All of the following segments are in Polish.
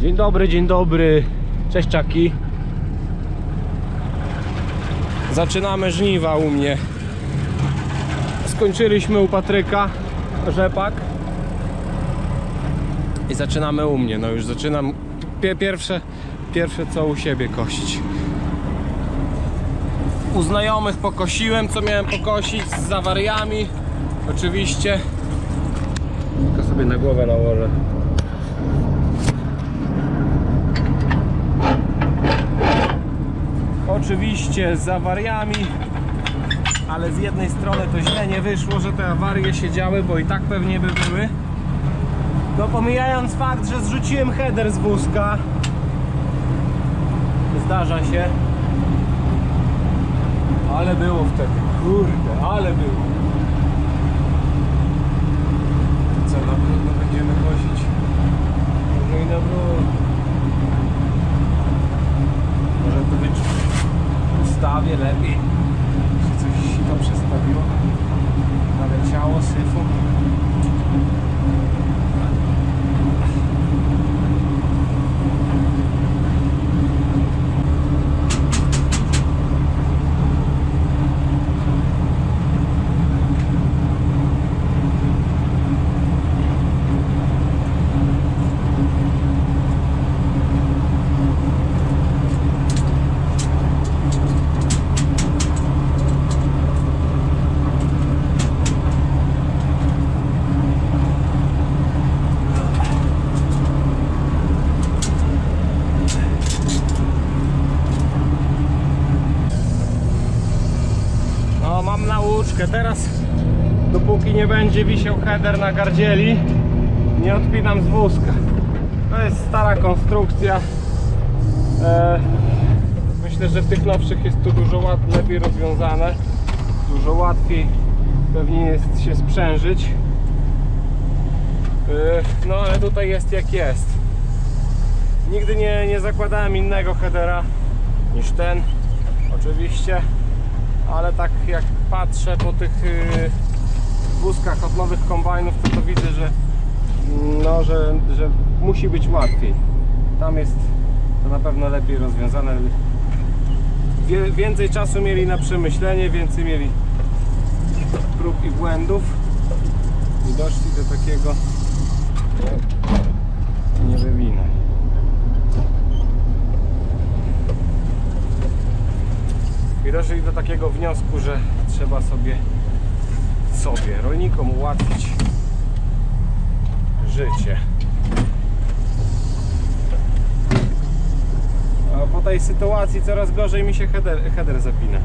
Dzień dobry, dzień dobry. Cześć czaki. Zaczynamy żniwa u mnie. Skończyliśmy u Patryka rzepak. I zaczynamy u mnie. No już zaczynam pie pierwsze, pierwsze co u siebie kosić. U znajomych pokosiłem co miałem pokosić z zawariami. Oczywiście. Tylko sobie na głowę nałożę. Oczywiście z awariami, ale z jednej strony to źle nie wyszło, że te awarie się działy, bo i tak pewnie by były. No pomijając fakt, że zrzuciłem header z wózka. Zdarza się. Ale było wtedy, kurde, ale było. Co, na brudno będziemy kosić? Może i na brudno. Może to być w ustawie lepiej. Się coś sito przestawiło. Naleciało syfu. No mam nauczkę. Teraz dopóki nie będzie wisiał header na gardzieli, nie odpinam z wózka. To jest stara konstrukcja. E, myślę, że w tych nowszych jest to dużo lepiej rozwiązane. Dużo łatwiej pewnie jest się sprzężyć. E, no ale tutaj jest jak jest. Nigdy nie, nie zakładałem innego headera niż ten. Oczywiście ale tak jak patrzę po tych yy, wózkach od nowych kombajnów, to, to widzę, że, no, że, że musi być łatwiej. Tam jest to na pewno lepiej rozwiązane. Wie, więcej czasu mieli na przemyślenie, więcej mieli prób i błędów i doszli do takiego nie, nie wywinę. I doszli do takiego wniosku, że trzeba sobie sobie, rolnikom ułatwić życie. A po tej sytuacji coraz gorzej mi się header, header zapina.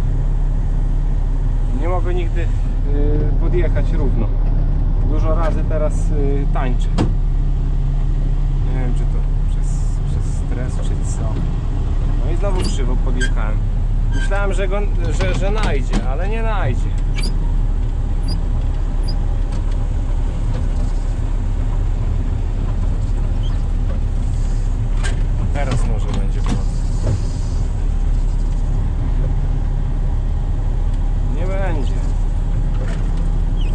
Nie mogę nigdy y, podjechać równo. Dużo razy teraz y, tańczę. Nie wiem czy to przez, przez stres czy co. No i znowu krzywo podjechałem. Myślałem, że, go, że, że najdzie, ale nie najdzie. Będzie. Nie będzie.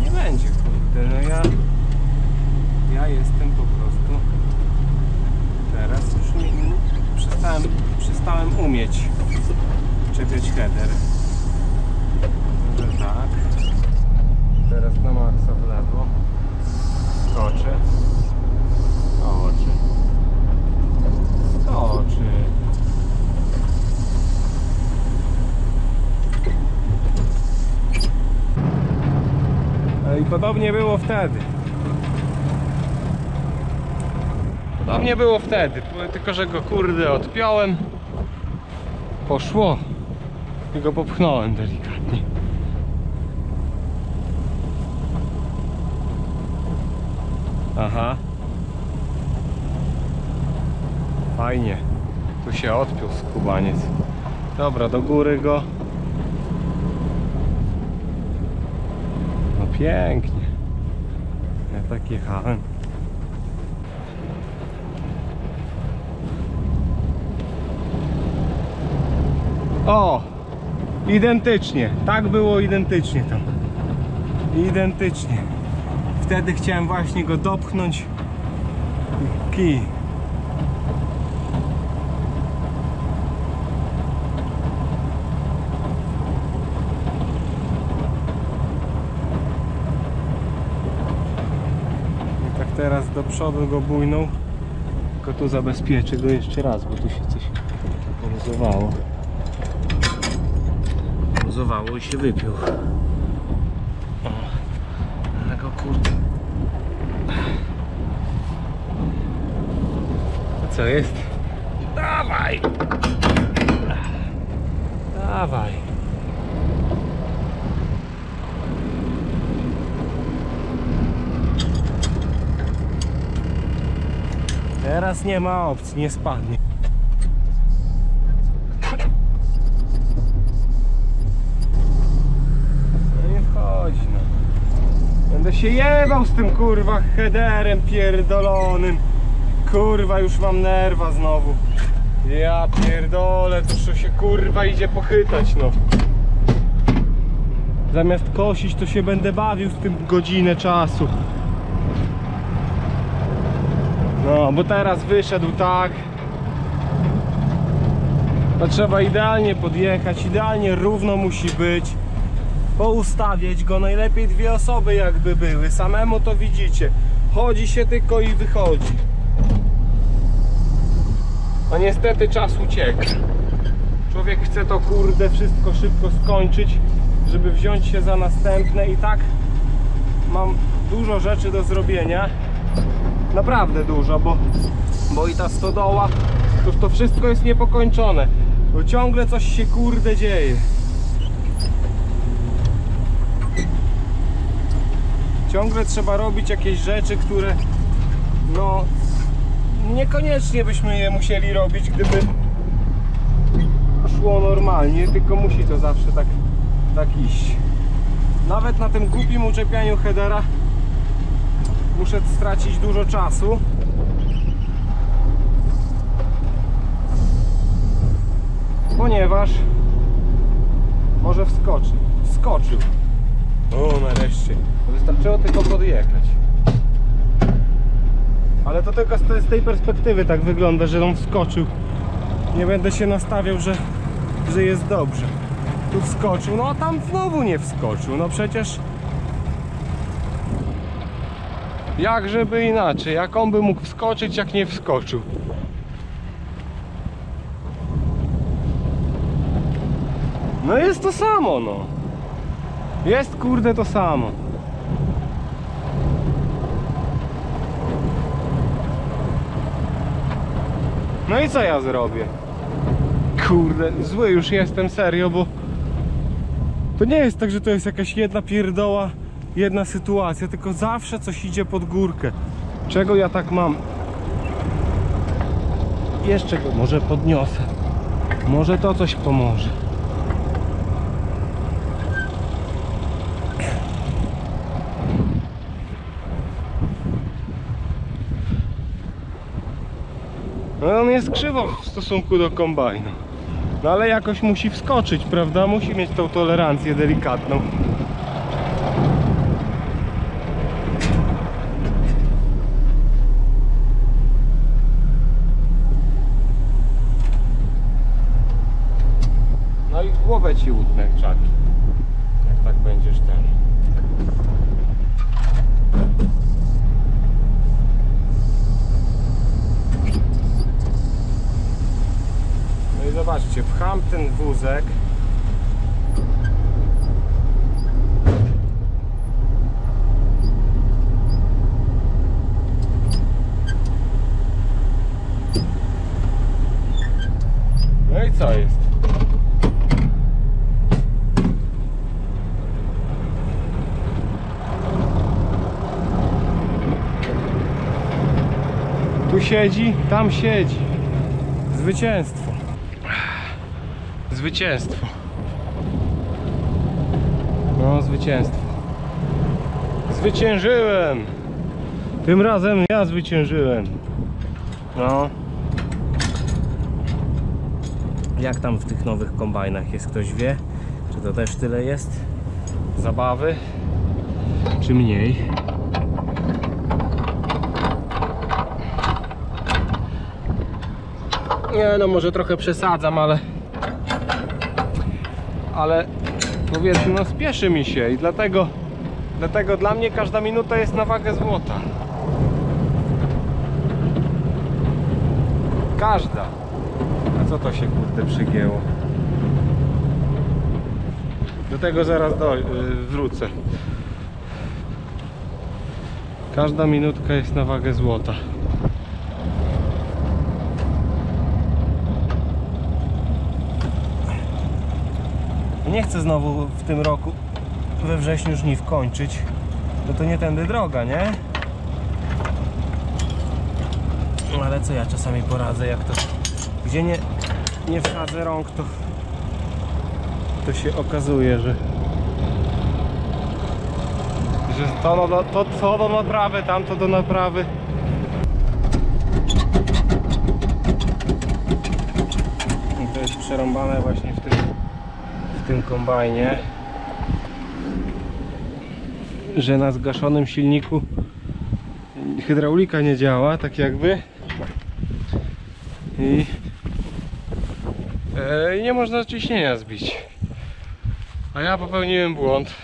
Nie będzie, kurde. No ja... Ja jestem po prostu... Teraz już nie, przestałem, przestałem umieć czepiać header. Że tak. Teraz na maksa w lewo. Skoczę. Skoczy. Skoczy. I podobnie było wtedy. Podobnie było wtedy, tylko że go kurde odpiąłem. Poszło. I go popchnąłem delikatnie. Aha. Fajnie. Tu się odpiął skubaniec. Dobra, do góry go. No pięknie. Tak jechałem. O! Identycznie. Tak było identycznie tam. Identycznie. Wtedy chciałem właśnie go dopchnąć. Kij. Do przodu go bujnął. Tylko tu zabezpieczę go jeszcze raz, bo tu się coś poluzowało. Poluzowało i się wypiął. O, ale go kurde. Co jest? Dawaj! Dawaj! Teraz nie ma opcji, nie spadnie. No nie wchodzi no. Będę się jebał z tym kurwa headerem pierdolonym. Kurwa już mam nerwa znowu. Ja pierdolę, to się kurwa idzie pochytać no. Zamiast kosić to się będę bawił z tym godzinę czasu. No, bo teraz wyszedł tak. To trzeba idealnie podjechać, idealnie równo musi być. Poustawiać go, najlepiej dwie osoby jakby były. Samemu to widzicie. Chodzi się tylko i wychodzi. No niestety czas ucieka. Człowiek chce to kurde wszystko szybko skończyć, żeby wziąć się za następne i tak mam dużo rzeczy do zrobienia naprawdę dużo, bo, bo i ta stodoła, to, to wszystko jest niepokończone. Bo ciągle coś się kurde dzieje. Ciągle trzeba robić jakieś rzeczy, które no niekoniecznie byśmy je musieli robić, gdyby szło normalnie, tylko musi to zawsze tak, tak iść. Nawet na tym głupim uczepianiu headera muszę stracić dużo czasu. Ponieważ może wskoczy. Wskoczył. O, nareszcie. Wystarczyło tylko podjechać. Ale to tylko z tej perspektywy tak wygląda, że on wskoczył. Nie będę się nastawiał, że, że jest dobrze. Tu wskoczył, no a tam znowu nie wskoczył. No przecież Jak żeby inaczej? Jak on by mógł wskoczyć, jak nie wskoczył? No jest to samo, no. Jest kurde to samo. No i co ja zrobię? Kurde, zły już jestem serio, bo to nie jest tak, że to jest jakaś jedna pierdoła jedna sytuacja, tylko zawsze coś idzie pod górkę. Czego ja tak mam? Jeszcze go może podniosę. Może to coś pomoże. No on jest krzywo w stosunku do kombajnu. No ale jakoś musi wskoczyć, prawda? Musi mieć tą tolerancję delikatną. Głowę ci utnę, czaki. Jak tak będziesz ten. No i zobaczcie, pcham ten wózek. No i co jest? Tu siedzi, tam siedzi. Zwycięstwo. Zwycięstwo. No, zwycięstwo. Zwyciężyłem. Tym razem ja zwyciężyłem. No. Jak tam w tych nowych kombajnach jest, ktoś wie? Czy to też tyle jest? Zabawy? Czy mniej? Nie no, może trochę przesadzam, ale... Ale no powiedzmy, no spieszy mi się i dlatego... Dlatego dla mnie każda minuta jest na wagę złota. Każda. A co to się kurde przygięło? Do tego zaraz do, yy, wrócę. Każda minutka jest na wagę złota. Nie chcę znowu w tym roku we wrześniu żniw kończyć. No to nie tędy droga, nie? No ale co ja czasami poradzę, jak to gdzie nie, nie wsadzę rąk, to to się okazuje, że że to, no, to, to do naprawy, tamto do naprawy. I to jest przerąbane właśnie w tym, tym kombajnie, że na zgaszonym silniku hydraulika nie działa, tak jakby. I e, nie można ciśnienia zbić. A ja popełniłem błąd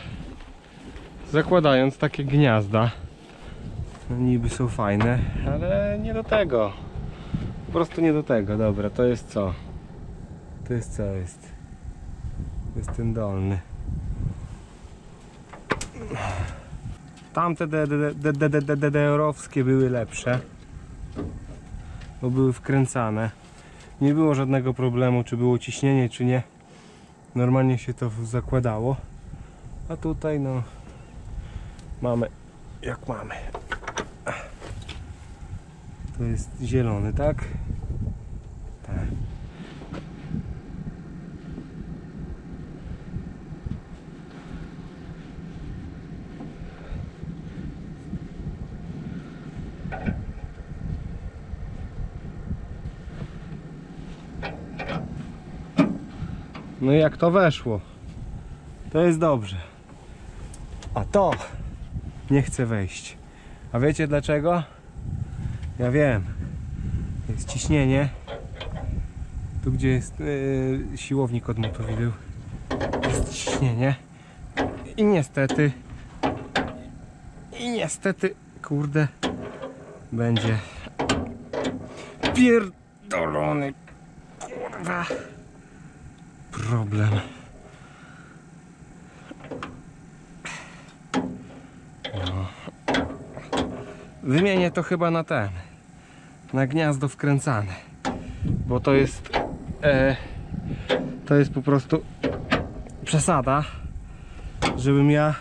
zakładając takie gniazda. Niby są fajne, ale nie do tego. Po prostu nie do tego. Dobra, to jest co? To jest co jest? Jest ten dolny. Tamte DDR-owskie były lepsze. Bo były wkręcane. Nie było żadnego problemu, czy było ciśnienie, czy nie. Normalnie się to zakładało. A tutaj no mamy jak mamy. To jest zielony? Tak. No i jak to weszło? To jest dobrze. A to nie chce wejść. A wiecie dlaczego? Ja wiem. Jest ciśnienie. Tu gdzie jest yy, siłownik od motowideł. Jest ciśnienie. I niestety i niestety kurde będzie pierdolony kurwa problem. Wymienię to chyba na ten. Na gniazdo wkręcane. Bo to jest. E, to jest po prostu przesada, żebym ja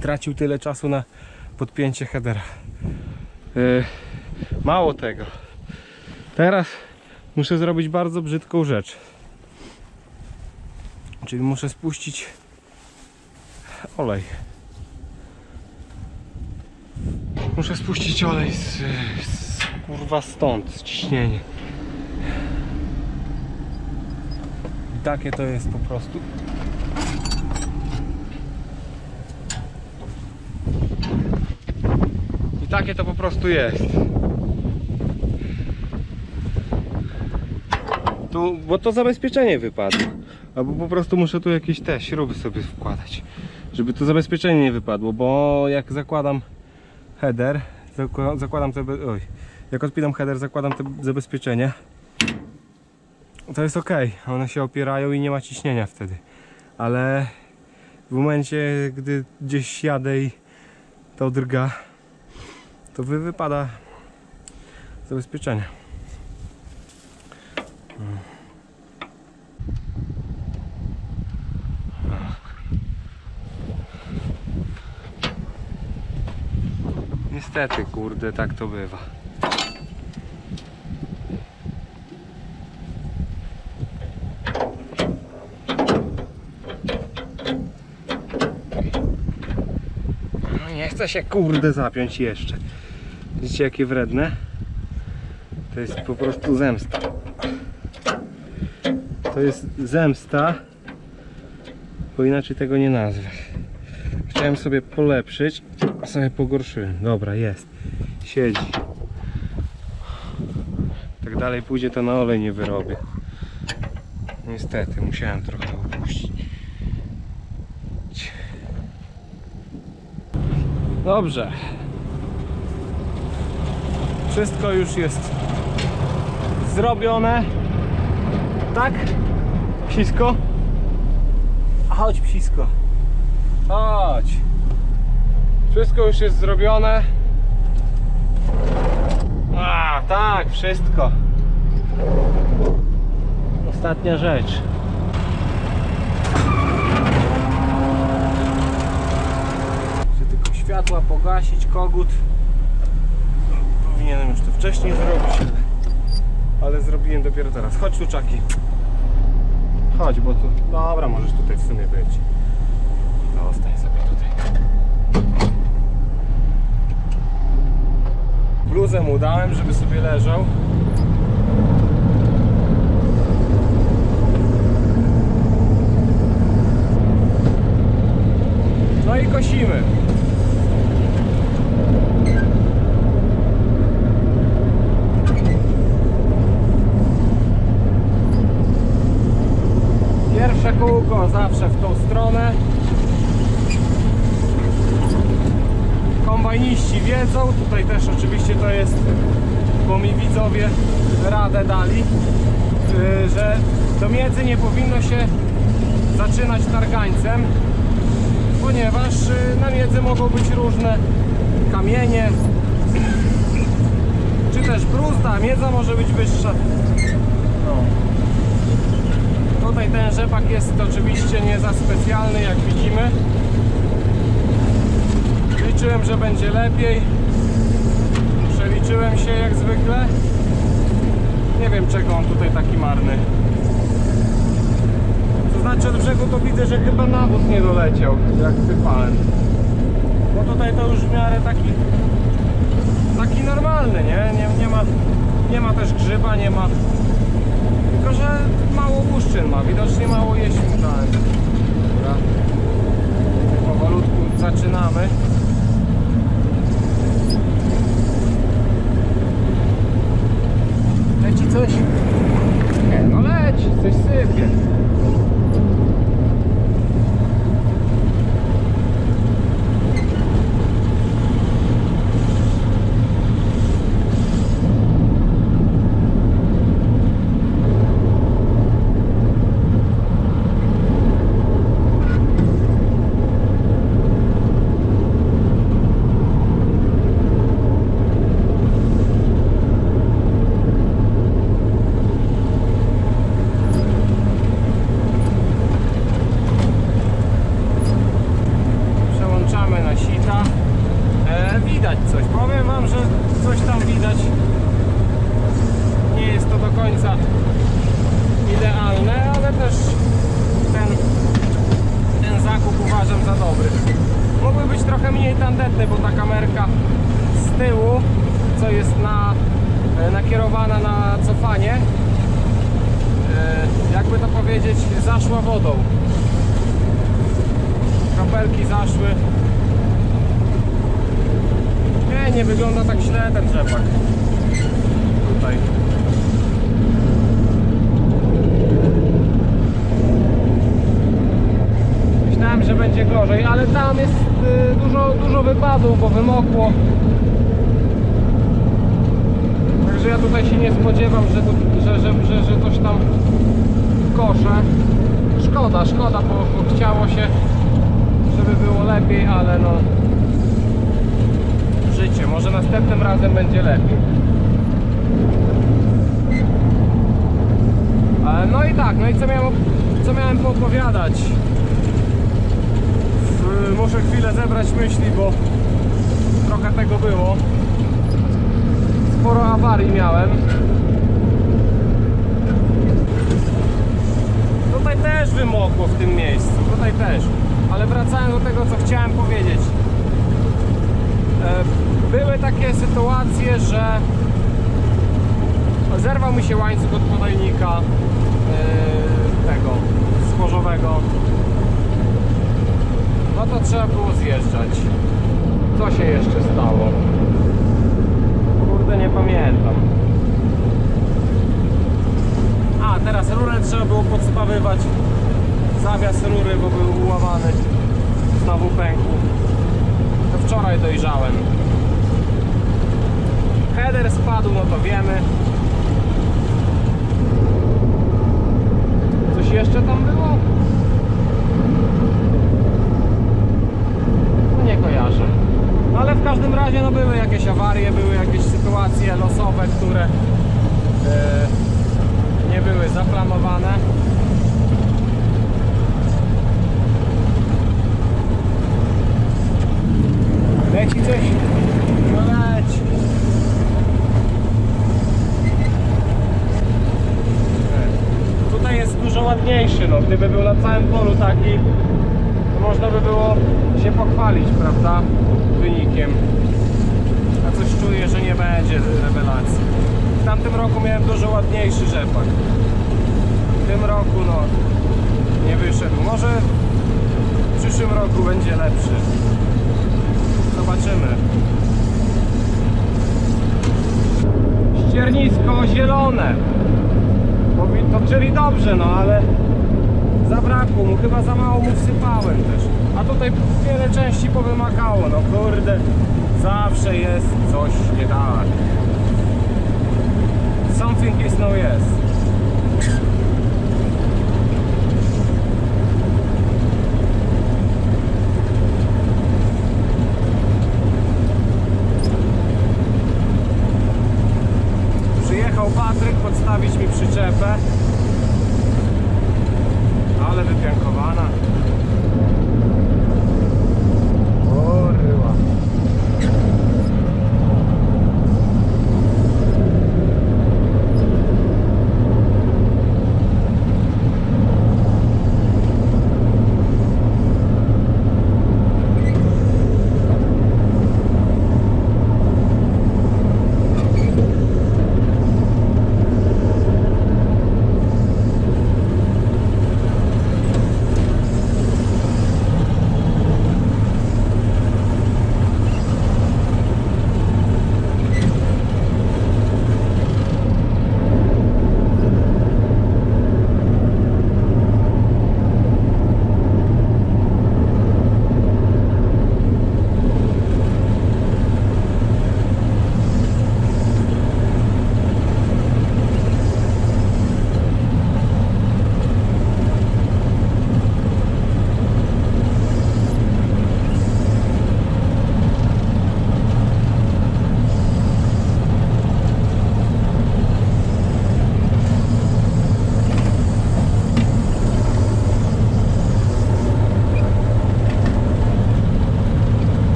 tracił tyle czasu na podpięcie headera. E, mało tego. Teraz muszę zrobić bardzo brzydką rzecz. Czyli muszę spuścić olej. Muszę spuścić olej z, z kurwa stąd, z ciśnienia. I takie to jest po prostu. I takie to po prostu jest. Tu, bo to zabezpieczenie wypadło. Albo po prostu muszę tu jakieś te śruby sobie wkładać. Żeby to zabezpieczenie nie wypadło, bo jak zakładam header, zakła- zakładam te, oj, jak odpinam header, zakładam te zabezpieczenia, to jest ok, one się opierają i nie ma ciśnienia wtedy. Ale w momencie, gdy gdzieś jadę i to drga, to wy wypada zabezpieczenie. Niestety, kurde, tak to bywa. No nie chce się, kurde, zapiąć jeszcze. Widzicie, jakie wredne? To jest po prostu zemsta. To jest zemsta, bo inaczej tego nie nazwę. Chciałem sobie polepszyć, sobie pogorszyłem. Dobra, jest. Siedzi. Tak dalej pójdzie, to na olej nie wyrobię. Niestety, musiałem trochę opuścić. Dobrze. Wszystko już jest zrobione. Tak? Psisko? Chodź psisko. Chodź. Wszystko już jest zrobione. A, tak, wszystko. Ostatnia rzecz. Chcę tylko światła pogasić, kogut. Powinienem już to wcześniej zrobić, ale, zrobiłem dopiero teraz. Chodź tu, Czaki. Chodź, bo tu... Dobra, możesz tutaj w sumie być. Zostań sobie tutaj. Bluzę mu dałem, żeby sobie leżał. No i kosimy. Pierwsze kółko zawsze w tą stronę. Kombajniści wiedzą, tutaj też oczywiście to jest, bo mi widzowie radę dali, yy, że do miedzy nie powinno się zaczynać targańcem, ponieważ yy, na miedzy mogą być różne kamienie, czy też bruzda, miedza może być wyższa. No. Tutaj ten rzepak jest oczywiście nie za specjalny, jak widzimy. Liczyłem, że będzie lepiej. Przeliczyłem się jak zwykle. Nie wiem czego on tutaj taki marny. To znaczy od brzegu to widzę, że chyba nawóz nie doleciał, jak sypałem. Bo tutaj to już w miarę taki taki normalny, nie? Nie, nie ma nie ma też grzyba, nie ma tylko, że mało łuszczyn ma, widocznie mało jeść mu dałem. Dobra. Powolutku zaczynamy. Leci coś? Nie, no leci, coś sypie. Przełączamy na sita. E, widać coś. Powiem Wam, że coś tam widać. Nie jest to do końca idealne, ale też ten, ten zakup uważam za dobry. Mógłby być trochę mniej tandetny, bo ta kamerka z tyłu, co jest na, e, nakierowana na cofanie, e, jakby to powiedzieć, zaszła wodą kapelki zaszły. Nie, nie wygląda tak źle ten rzepak. Tutaj. Myślałem, że będzie gorzej, ale tam jest y, dużo, dużo wypadów, bo wymokło. Także ja tutaj się nie spodziewam, że, tu, że, że, że, że coś tam koszę. Szkoda, szkoda, bo, bo chciało się żeby było lepiej, ale no życie, może następnym razem będzie lepiej. No i tak, no i co miałem, co miałem poopowiadać? Muszę chwilę zebrać myśli, bo trochę tego było. Sporo awarii miałem. Tutaj też wymokło w tym miejscu, tutaj też. Ale wracając do tego, co chciałem powiedzieć. E, Były takie sytuacje, że zerwał mi się łańcuch od podajnika e, tego zbożowego. No to trzeba było zjeżdżać. Co się jeszcze stało? Kurde, nie pamiętam. A, teraz rurę trzeba było podspawywać. Zawias rury, bo był ułamany. Znowu pękł. To wczoraj dojrzałem. Header spadł, no to wiemy. Coś jeszcze tam było? kojarzę. No ale w każdym razie no, były jakieś awarie, były jakieś sytuacje losowe, które e, nie były zaplanowane. Leci coś? No leci. Tutaj jest dużo ładniejszy, no. Gdyby był na całym polu taki można by było się pochwalić, prawda, wynikiem. A coś czuję, że nie będzie rewelacji. W tamtym roku miałem dużo ładniejszy rzepak. W tym roku, no, nie wyszedł. Może w przyszłym roku będzie lepszy. Zobaczymy. Ściernisko zielone. To czyli dobrze, no ale zabrakło mu, chyba za mało mu wsypałem też. A tutaj wiele części powymakało, no kurde, zawsze jest coś nie tak. Something is no yes. Przyjechał Patryk podstawić mi przyczepę.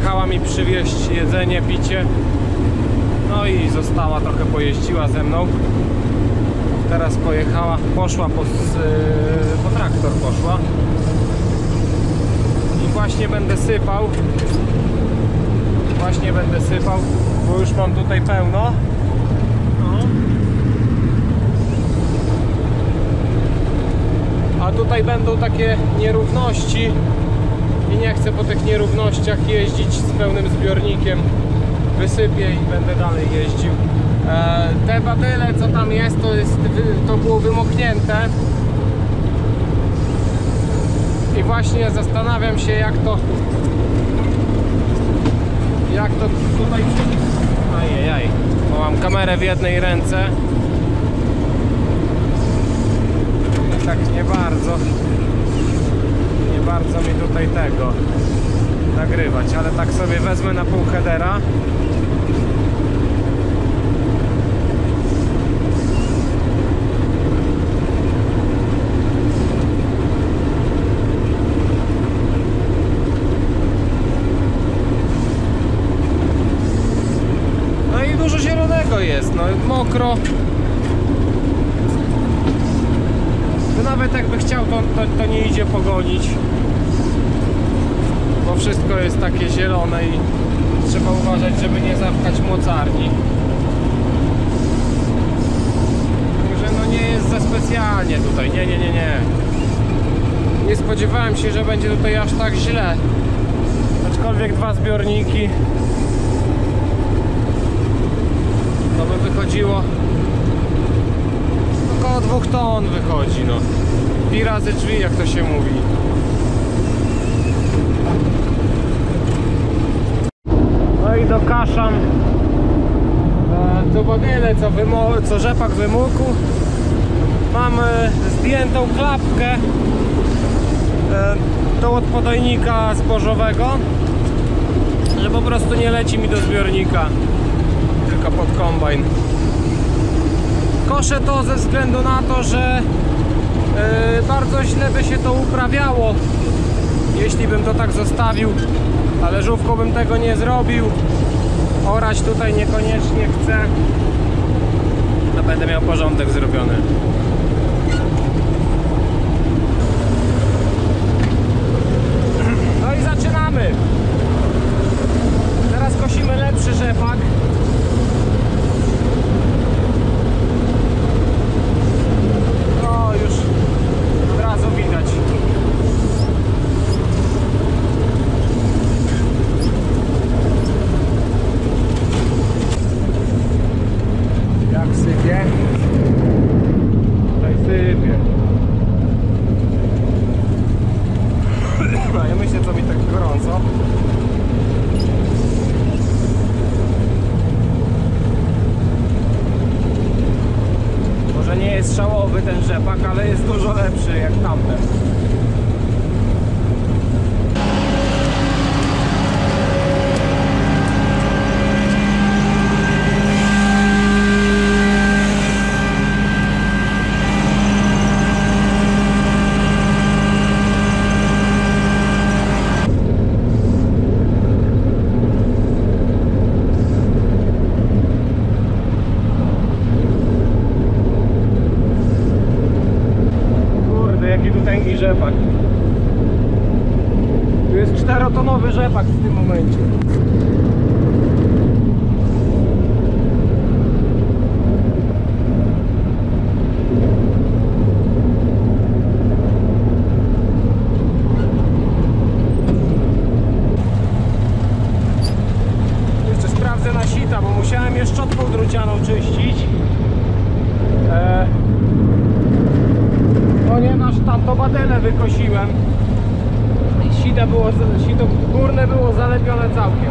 Przyjechała mi przywieźć jedzenie, picie. No i została trochę pojeździła ze mną. Teraz pojechała, poszła po, s- po traktor poszła i właśnie będę sypał właśnie będę sypał bo już mam tutaj pełno no. a tutaj będą takie nierówności i nie chcę po tych nierównościach jeździć z pełnym zbiornikiem. Wysypię i będę dalej jeździł. E, te badyle co tam jest to, jest to było wymoknięte. I właśnie zastanawiam się jak to jak to tutaj ajajaj. Bo mam kamerę w jednej ręce. Tak nie bardzo bardzo mi tutaj tego nagrywać, ale tak sobie wezmę na pół headera No i dużo zielonego jest, no mokro. Nawet jakby chciał, to, to, to nie idzie pogonić. bo wszystko jest takie zielone i trzeba uważać, żeby nie zapchać mocarni. Także no nie jest za specjalnie tutaj, nie, nie, nie, nie. Nie spodziewałem się, że będzie tutaj aż tak źle. Aczkolwiek dwa zbiorniki to by wychodziło około dwóch ton wychodzi no. Pi razy drzwi jak to się mówi. No i dokaszam e, to modele co, co rzepak wymógł. Mam zdjętą klapkę e, tą od podajnika zbożowego że po prostu nie leci mi do zbiornika tylko pod kombajn koszę to ze względu na to, że bardzo źle by się to uprawiało jeśli bym to tak zostawił ale żółwką bym tego nie zrobił. Orać tutaj niekoniecznie chcę. To będę miał porządek zrobiony no i zaczynamy teraz kosimy lepszy rzepak no już od razu widać jak sypie tutaj sypie a ja myślę co mi tak gorąco Może nie jest szałowy ten rzepak, ale jest dużo lepszy jak tamten. Kurde, jaki tu tęgi rzepak. Tu jest czterotonowy rzepak w tym momencie. Jeszcze sprawdzę na sita, bo musiałem je szczotką drucianą czyścić. Eee, ponieważ tamto badelę wykosiłem i sito, było, sito górne było zalepione całkiem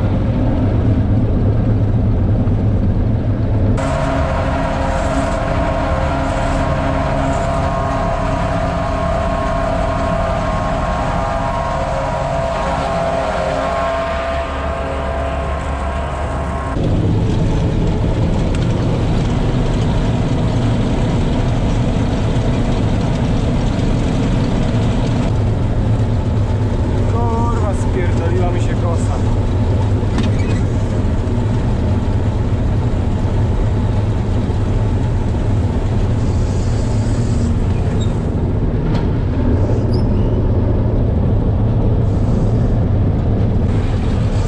Kurwa, spierdoliła mi się kosa.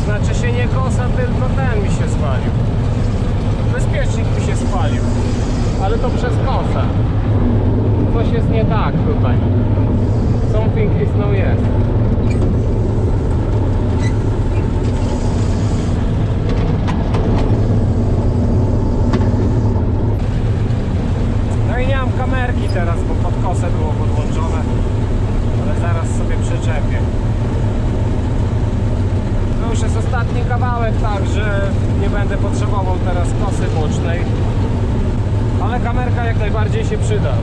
Znaczy się nie kosa, tylko ten mi się spalił. Bezpiecznik mi się spalił. Ale to przez kosę. Coś jest nie tak tutaj. Something is no jest. No i nie mam kamerki teraz, bo pod kosę było podłączone. Ale zaraz sobie przyczepię. No już jest ostatni kawałek, także nie będę potrzebował teraz kosy bocznej. Ale kamerka jak najbardziej się przyda.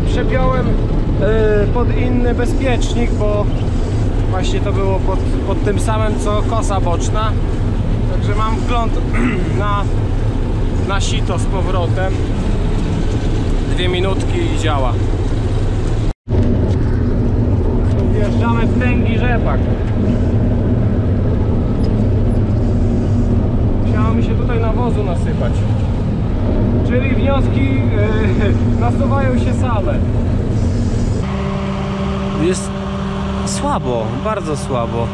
Działa, przepiąłem yy, pod inny bezpiecznik, bo właśnie to było pod, pod tym samym co kosa boczna. Także mam wgląd na, na sito z powrotem. Dwie minutki i działa. Wjeżdżamy w tęgi rzepak. Musiało mi się tutaj nawozu nasypać. Czyli wnioski yy, nasuwają się same. Jest Słabo, bardzo słabo.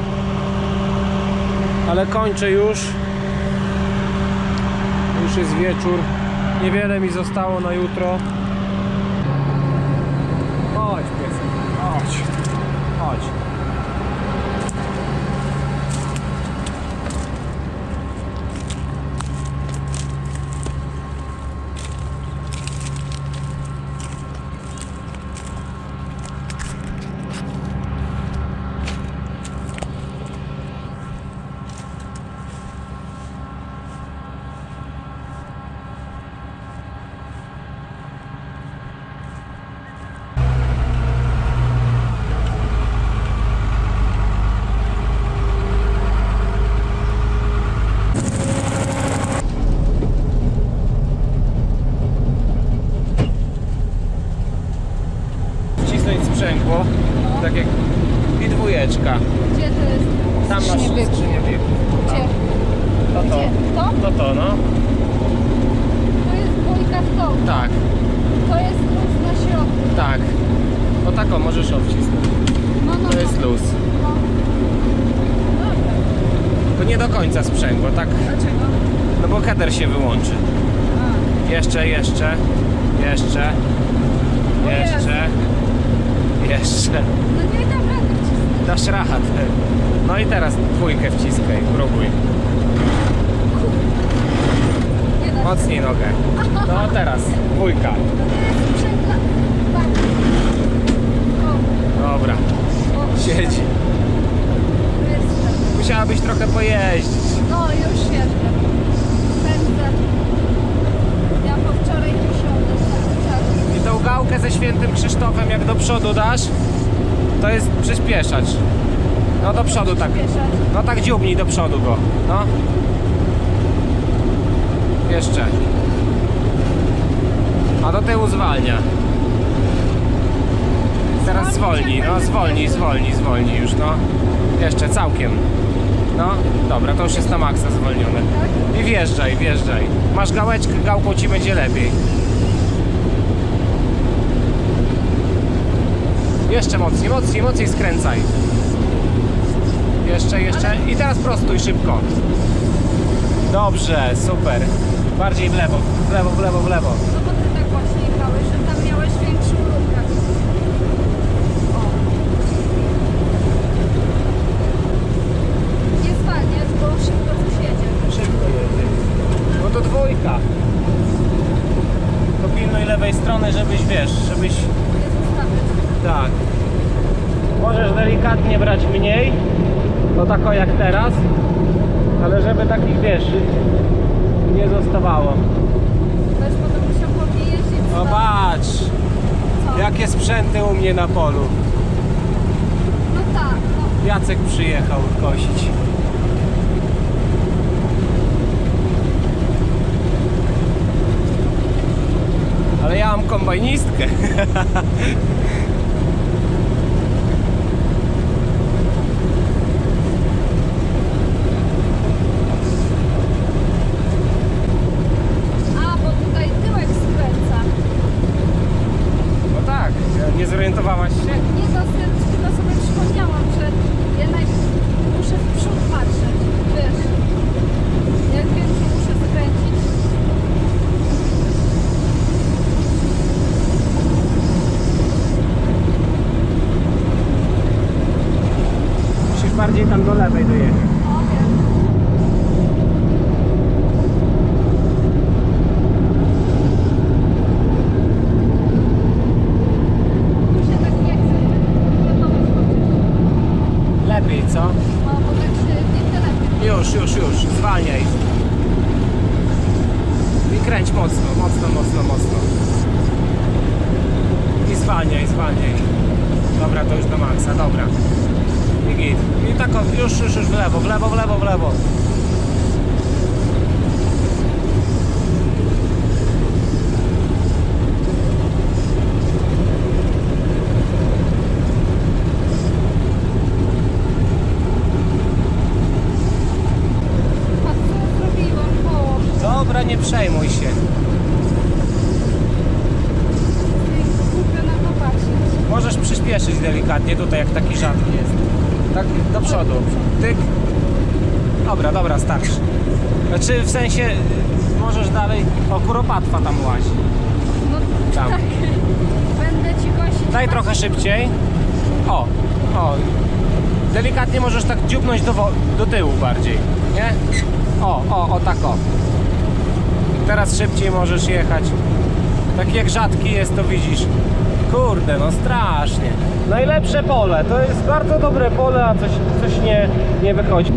Ale kończę już. Już jest wieczór. Niewiele mi zostało na jutro. Chodź, piesek. Chodź. Chodź. Wcisnąć sprzęgło. Tak jak i dwójeczka. Gdzie to jest? Tam masz Skrzynię biegów. skrzynię biegów. Gdzie? To to. Gdzie? To? To to, no. To jest dwójka w tą. Tak, To jest luz na środku. tak. To taką możesz odcisnąć. No, no, To jest no. luz. No. Dobra. To nie do końca sprzęgło, tak? Dlaczego? No bo header się wyłączy. Jeszcze, jeszcze, jeszcze, jeszcze, jeszcze. No nie dam rady. Dasz rahat. No i teraz dwójkę wciskaj, próbuj. Mocniej nogę. No teraz, dwójka. Dobra, siedzi. Musiałabyś trochę pojeździć. No już jeżdżę. Pędzę. Ja po wczoraj. Tak, tak. I tą gałkę ze świętym Krzysztofem jak do przodu dasz, to jest przyspieszacz. No do przodu tak. Przyspieszać. No tak dziubnij do przodu go. No. Jeszcze. A do tyłu zwalnia. Teraz zwolnij, no zwolnij, zwolnij, zwolnij już, no. Jeszcze całkiem. No, dobra, to już jest na maksa zwolnione. I wjeżdżaj, wjeżdżaj. Masz gałeczkę, gałką ci będzie lepiej. Jeszcze mocniej, mocniej, mocniej skręcaj. Jeszcze, jeszcze. I teraz prostuj szybko. Dobrze, super. Bardziej w lewo, w lewo, w lewo, w lewo. No bo ty tak właśnie jechałeś, że tam miałeś większy urok. O. Nie zwalniać, bo szybko coś jedzie. Szybko jedzie. No to dwójka. To pilnuj lewej strony, żebyś wiesz, żebyś. Nie zostawiać. Tak. Możesz delikatnie brać mniej. To tako jak teraz. Ale żeby takich wiesz, nie zostawało. Też potem musiał po mnie jeździć. No co? patrz, Co? jakie mnie na polu. No tak, no. Jacek przyjechał kosić. Ale ja mam kombajnistkę. A, bo tutaj tyłek skręca. No tak, nie zorientowałaś się? Nie to sobie, tylko sobie przypomniałam, że jednak muszę w przód patrzeć. Wiesz, jak wiem, że muszę skręcić. Musisz bardziej tam do lewej dojechać. O, wiem. Mi się tak nie chce. Gotowość chociaż. Lepiej, co? No, bo tak się nie chce lepiej. Już, już, już, zwalniaj. I kręć mocno, mocno, mocno, mocno. I zwalniaj, zwalniaj. Dobra, to już do maksa, dobra. I git. I tak, o, już, już, już w lewo, w lewo, w lewo, w lewo. A co zrobiłam? Boże. Dobra, nie przejmuj się. Możesz przyspieszyć delikatnie, tutaj jak taki rzadki jest. Tak do przodu. Tyk. Dobra, dobra, starczy. Znaczy w sensie możesz dalej. O, kuropatwa tam łazi. No Tam. tak. Będę ci kosić. Daj trochę szybciej. O, o. Delikatnie możesz tak dziubnąć do, do tyłu bardziej, nie? O, o, o tak o. Teraz szybciej możesz jechać. Tak jak rzadki jest, to widzisz. Kurde, no strasznie. Najlepsze pole, to jest bardzo dobre pole, a coś, coś nie, nie wychodzi.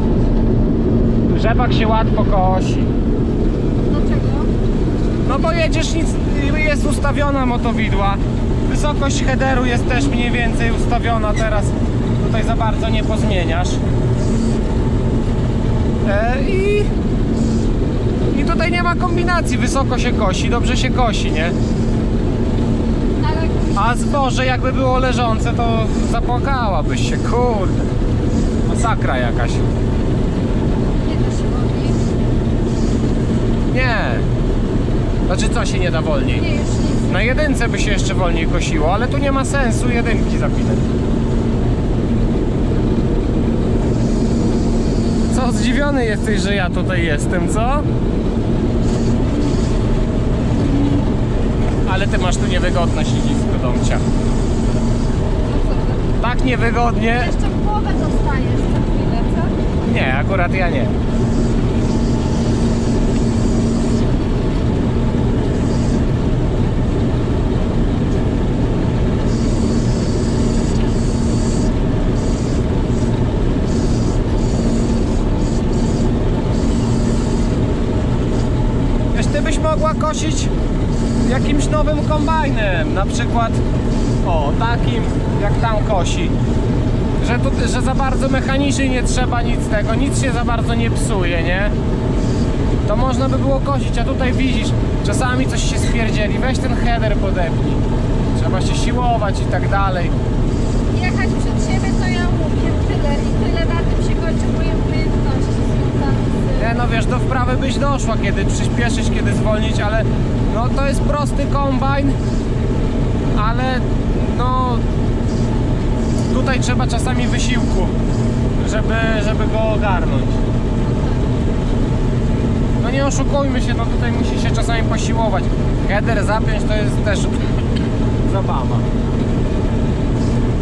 Rzepak się łatwo kosi. Dlaczego? No bo jedziesz, nic, jest ustawiona motowidła. Wysokość headeru jest też mniej więcej ustawiona teraz. Tutaj za bardzo nie pozmieniasz. E, I, I tutaj nie ma kombinacji. Wysoko się kosi, dobrze się kosi, nie? A zboże jakby było leżące, to zapłakałabyś się, kurde. Masakra jakaś. nie. Znaczy co się nie da wolniej? Nie, już nic. Na jedynce by się jeszcze wolniej kosiło, ale tu nie ma sensu jedynki zapinać. Co, zdziwiony jesteś, że ja tutaj jestem, co? Ale ty masz tu niewygodne siedzisko, domcia. Co ty? Tak niewygodnie. Jeszcze połowę dostajesz za chwilę, co? Nie, akurat ja nie. Wiesz, ty byś mogła kosić jakimś nowym kombajnem, na przykład o, takim jak tam kosi że, tu, że za bardzo mechanicznie nie trzeba nic tego, nic się za bardzo nie psuje, nie? To można by było kosić, a tutaj widzisz, czasami coś się spierdzieli, weź ten header podepnij. Trzeba się siłować i tak dalej. Jechać przed siebie to ja umiem tyle i tyle na tym się kończy moje umiejętności związane z... No wiesz, do wprawy byś doszła, kiedy przyspieszyć, kiedy zwolnić, ale no to jest prosty kombajn, ale no tutaj trzeba czasami wysiłku, żeby, żeby go ogarnąć. No nie oszukujmy się, no tutaj musi się czasami posiłować. Header zapiąć to jest też zabawa.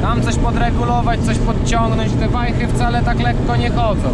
Tam coś podregulować, coś podciągnąć, te wajchy wcale tak lekko nie chodzą.